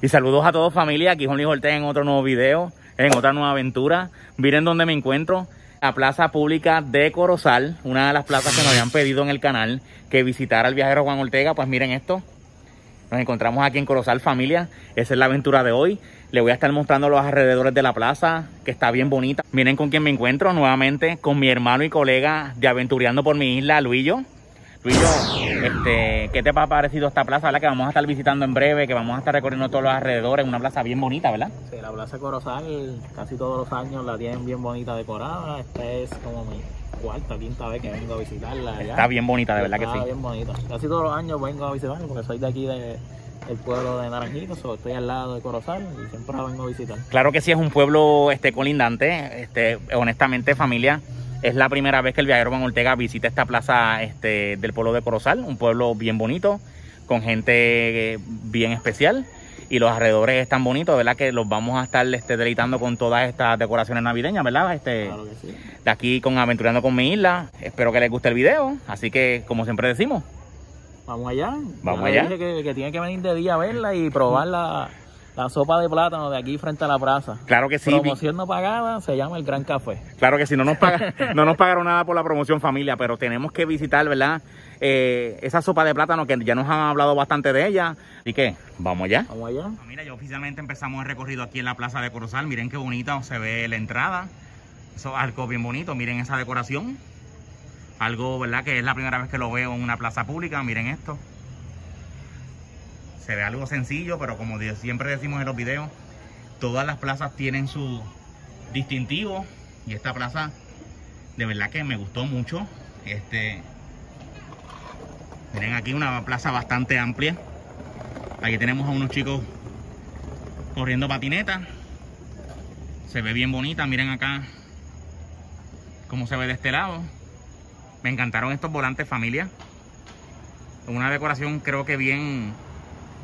Y saludos a todos familia, aquí Juan Luis Ortega en otro nuevo video, en otra nueva aventura. Miren dónde me encuentro, la plaza pública de Corozal, una de las plazas que nos habían pedido en el canal que visitara el viajero Juan Ortega. Pues miren esto, nos encontramos aquí en Corozal familia, esa es la aventura de hoy. Le voy a estar mostrando los alrededores de la plaza, que está bien bonita. Miren con quién me encuentro nuevamente, con mi hermano y colega de Aventureando por mi isla, Luillo. Luillo, este, ¿qué te ha parecido esta plaza, verdad? Que vamos a estar visitando en breve, que vamos a estar recorriendo todos los alrededores, una plaza bien bonita, ¿verdad? Sí, la Plaza Corozal casi todos los años la tienen bien bonita decorada. Esta es como mi cuarta, quinta vez que vengo a visitarla. Está bien bonita, de verdad que Está sí. bien bonita. Casi todos los años vengo a visitarla porque soy de aquí de- del pueblo de Naranjito, so, estoy al lado de Corozal y siempre la vengo a visitar. Claro que sí, es un pueblo este, colindante. Este, honestamente, familia, es la primera vez que el viajero Juan Ortega visita esta plaza este, del pueblo de Corozal, un pueblo bien bonito, con gente eh, bien especial. Y los alrededores están bonitos, ¿verdad? Que los vamos a estar este, deleitando con todas estas decoraciones navideñas, ¿verdad? Este, Claro que sí. de aquí con Aventurando con mi isla. Espero que les guste el video. Así que, como siempre decimos, Vamos allá. Vamos Ya allá. que, que tiene que venir de día a verla y probar la, sopa de plátano de aquí frente a la plaza. claro que sí. Promoción no pagada, se llama el Gran Café. Claro que sí, no nos, paga- no nos pagaron nada por la promoción familia, pero tenemos que visitar, ¿verdad? Eh, esa sopa de plátano que ya nos han hablado bastante de ella. Así que, vamos allá. Vamos allá. Mira, ya oficialmente empezamos el recorrido aquí en la Plaza de Corozal. Miren qué bonita se ve la entrada. Eso algo bien bonito. Miren esa decoración. Algo, ¿verdad? Que es la primera vez que lo veo en una plaza pública. Miren esto. Se ve algo sencillo, pero como siempre decimos en los videos, todas las plazas tienen su distintivo. Y esta plaza, de verdad que me gustó mucho. Este, miren aquí una plaza bastante amplia. Aquí tenemos a unos chicos corriendo patineta. Se ve bien bonita, miren acá cómo se ve de este lado. Me encantaron estos volantes familia. Una decoración creo que bien...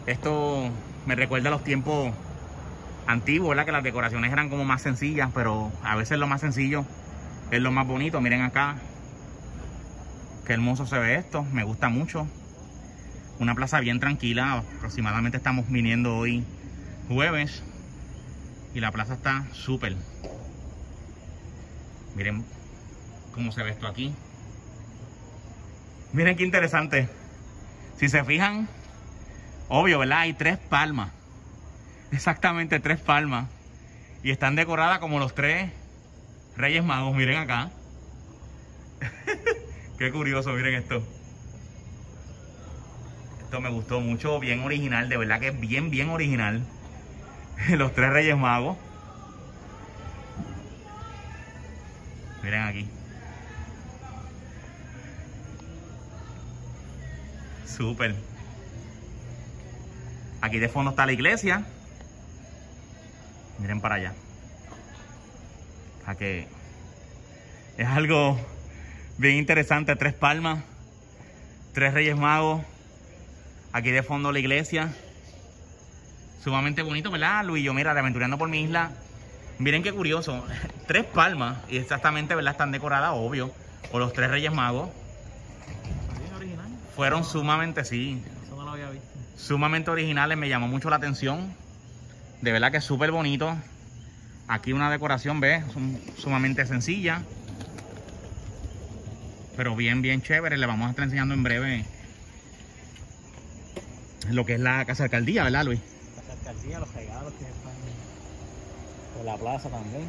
Esto me recuerda a los tiempos antiguos, ¿verdad? Que las decoraciones eran como más sencillas, pero a veces lo más sencillo es lo más bonito. Miren acá. Qué hermoso se ve esto. Me gusta mucho. Una plaza bien tranquila. Aproximadamente estamos viniendo hoy jueves. Y la plaza está súper. Miren cómo se ve esto aquí. Miren qué interesante. Si se fijan, obvio, ¿verdad? Hay tres palmas. Exactamente tres palmas. Y están decoradas como los tres Reyes Magos. Miren acá. qué curioso, miren esto. Esto me gustó mucho, bien original, de verdad que es bien, bien original. Los tres Reyes Magos. Miren aquí. Súper. Aquí de fondo está la iglesia. Miren para allá. A que es algo bien interesante. Tres palmas, tres Reyes Magos. Aquí de fondo la iglesia. Sumamente bonito, ¿verdad, Luis? Yo, mira, de aventurando por mi isla. Miren qué curioso. Tres palmas. Y exactamente, ¿verdad? Están decoradas, obvio. Por los tres Reyes Magos. Fueron sumamente, sí. Eso no lo había visto. Sumamente originales. Me llamó mucho la atención. De verdad que es súper bonito. Aquí una decoración, ¿ves? Sum- Sumamente sencilla. Pero bien, bien chévere. Le vamos a estar enseñando en breve lo que es la casa de alcaldía, ¿verdad, Luis? La alcaldía, los regalos que están por la plaza también.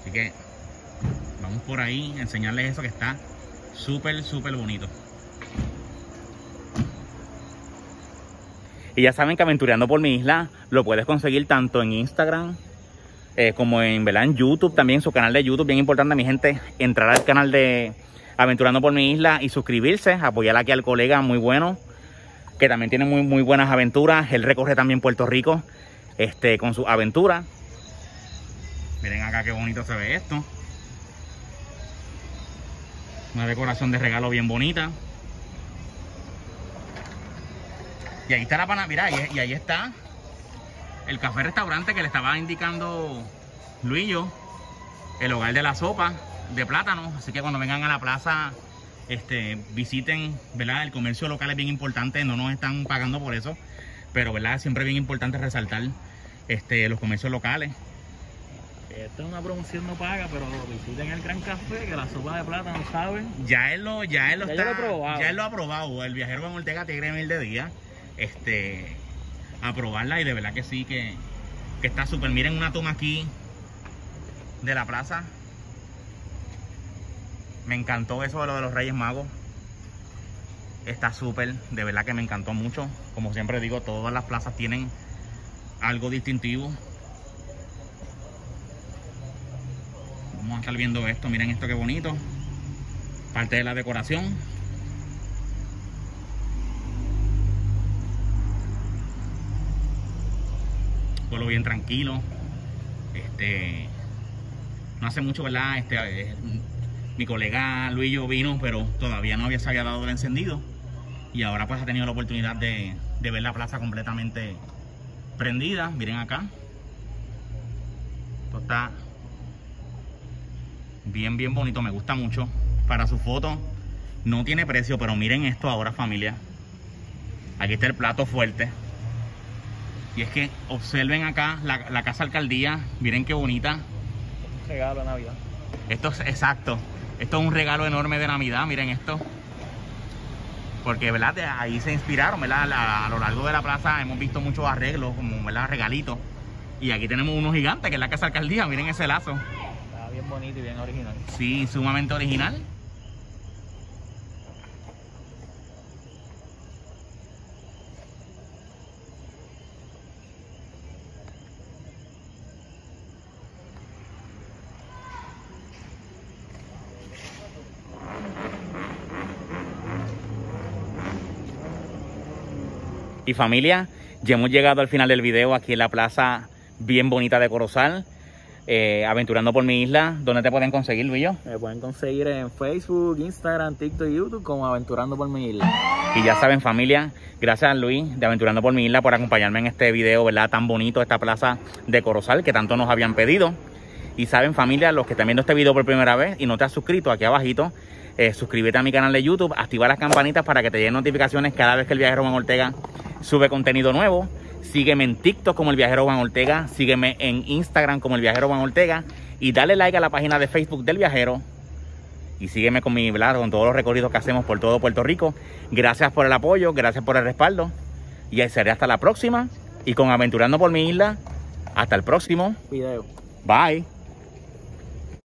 Así que vamos por ahí a enseñarles eso que está súper, súper bonito. Y ya saben que Aventureando por mi isla lo puedes conseguir tanto en Instagram eh, como en, YouTube, también su canal de YouTube. Bien importante, mi gente, entrar al canal de Aventurando por mi isla y suscribirse, apoyar aquí al colega muy bueno, que también tiene muy, muy buenas aventuras. Él recorre también Puerto Rico este, con sus aventuras. Miren acá qué bonito se ve esto. Una decoración de regalo bien bonita. Y ahí está la pana, mira, y, y ahí está el café restaurante que le estaba indicando Luillo, el hogar de la sopa de plátano. Así que cuando vengan a la plaza, este, visiten, ¿verdad? El comercio local es bien importante, no nos están pagando por eso. Pero, ¿verdad? Siempre es bien importante resaltar este, los comercios locales. Esta es una promoción no paga, pero visiten el Gran Café, que la sopa de plata no saben. Ya él lo, ya él lo Ya está, lo ya él lo ha probado. El viajero Juan Ortega Tigre Mil de Día. Este, a probarla y de verdad que sí, que, que está súper. Miren una toma aquí de la plaza. Me encantó eso de lo de los Reyes Magos. Está súper, de verdad que me encantó mucho. Como siempre digo, todas las plazas tienen algo distintivo. Vamos a estar viendo esto, miren esto qué bonito. Parte de la decoración. Bien tranquilo. Este no hace mucho, ¿verdad? Este eh, mi colega Luillo vino, pero todavía no había se había dado el encendido. Y ahora pues ha tenido la oportunidad de, de ver la plaza completamente prendida. Miren acá. Esto está bien, bien bonito. Me gusta mucho. Para su foto no tiene precio, pero miren esto ahora familia. Aquí está el plato fuerte. Y es que observen acá la, la casa alcaldía. Miren qué bonita. Un regalo de Navidad. Esto es exacto. Esto es un regalo enorme de Navidad, miren esto. Porque, ¿verdad? De ahí se inspiraron, ¿verdad? La- a lo largo de la plaza hemos visto muchos arreglos, como, ¿verdad? Regalitos. Y aquí tenemos uno gigante, que es la casa alcaldía. Miren ese lazo. Está bien bonito y bien original. Sí, sumamente original. Y familia, ya hemos llegado al final del video aquí en la plaza bien bonita de Corozal, eh, aventurando por mi isla. ¿Dónde te pueden conseguir, Luillo? Me pueden conseguir en Facebook, Instagram, TikTok y YouTube como Aventurando por mi isla. Y ya saben, familia, gracias a Luis de Aventurando por mi isla por acompañarme en este video, ¿verdad? Tan bonito, esta plaza de Corozal que tanto nos habían pedido. Y saben, familia, los que están viendo este video por primera vez y no te has suscrito, aquí abajito, eh, suscríbete a mi canal de YouTube, activa las campanitas para que te lleguen notificaciones cada vez que el viajero Juan Ortega sube contenido nuevo. Sígueme en TikTok como el viajero Juan Ortega, sígueme en Instagram como el viajero Juan Ortega y dale like a la página de Facebook del viajero y sígueme con mi ¿verdad? con todos los recorridos que hacemos por todo Puerto Rico. Gracias por el apoyo, gracias por el respaldo. Y ahí seré hasta la próxima. Y con Aventurando por mi isla, hasta el próximo. Video. Bye.